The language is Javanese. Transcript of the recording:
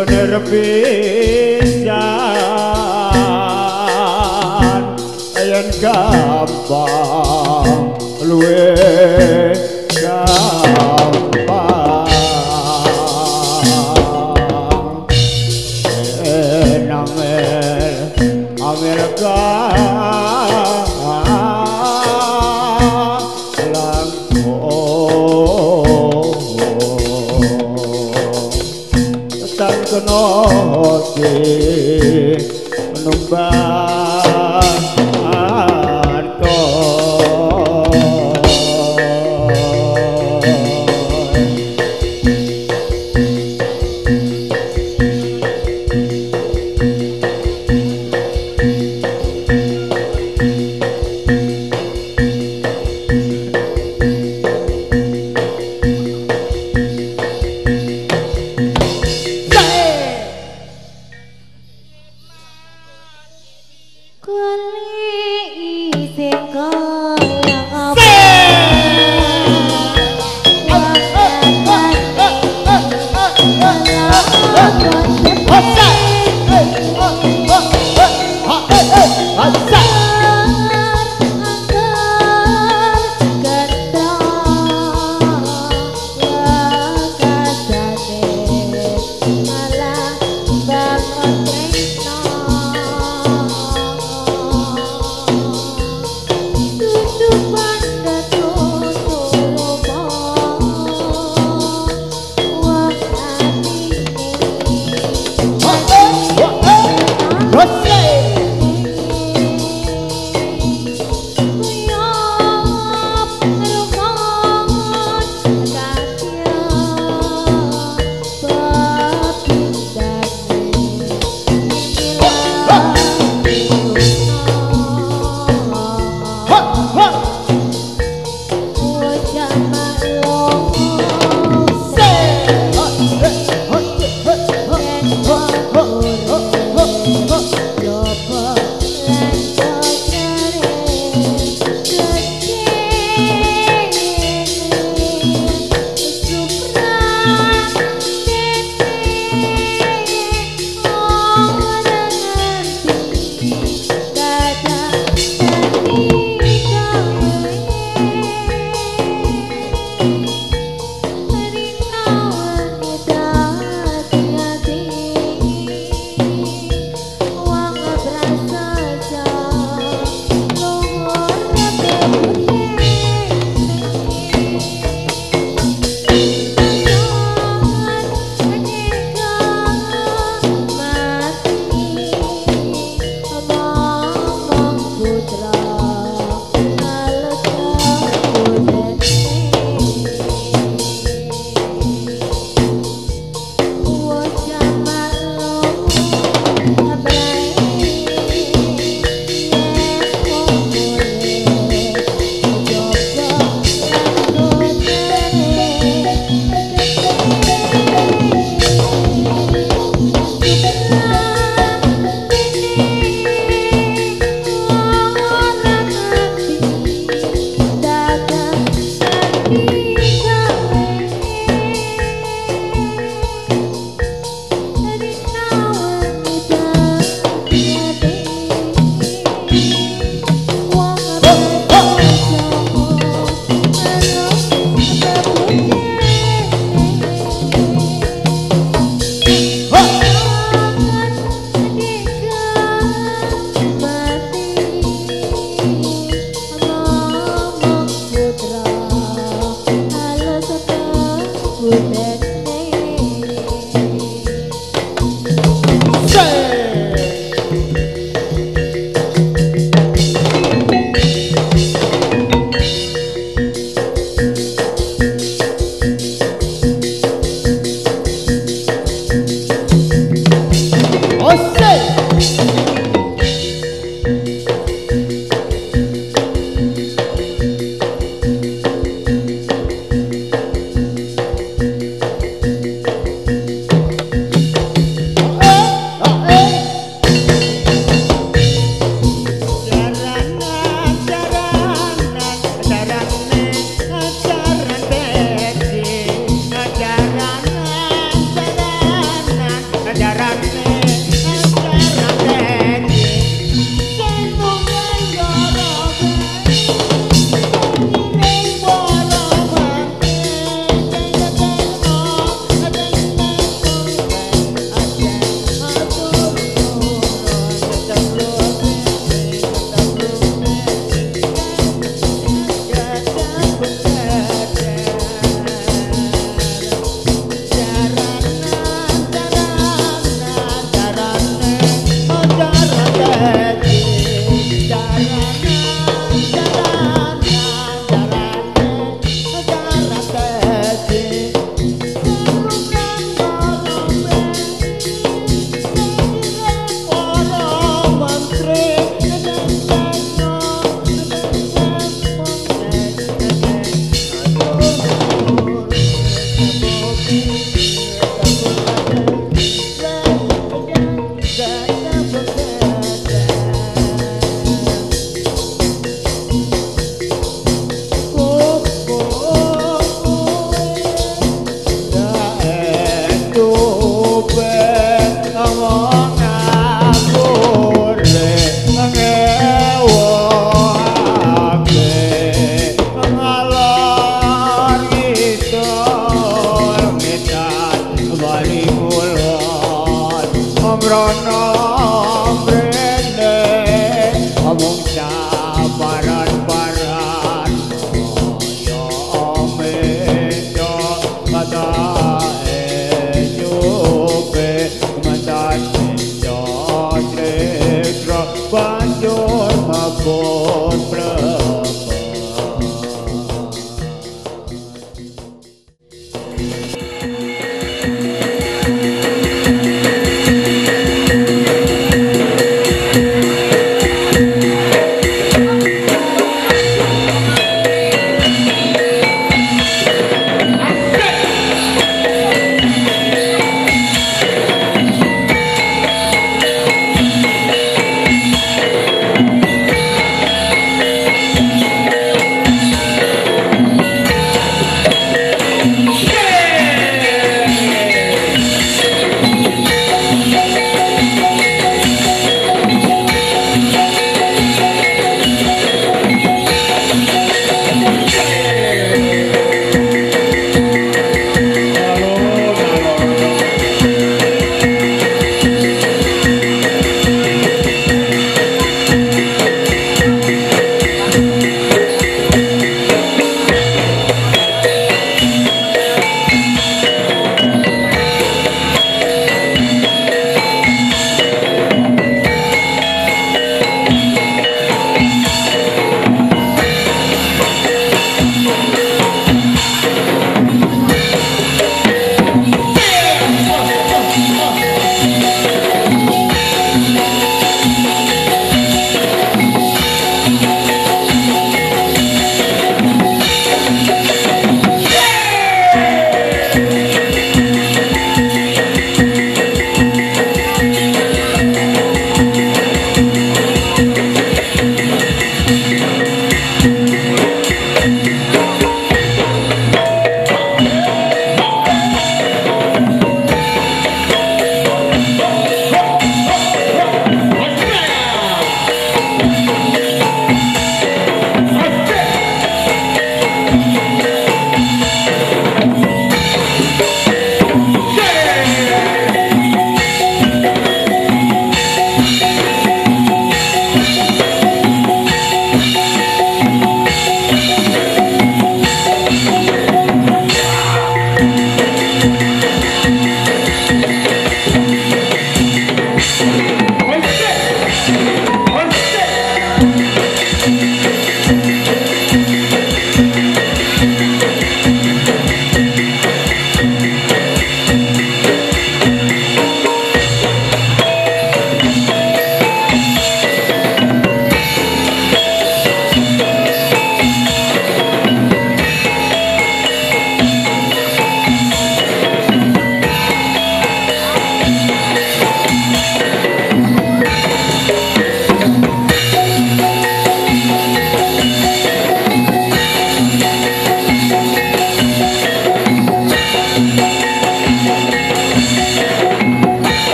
bener pisan ayang